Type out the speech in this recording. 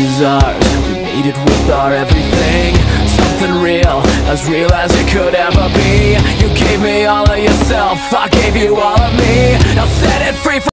is ours We made it with our everything. Something real, as real as it could ever be. You gave me all of yourself, I gave you all of me. Now set it free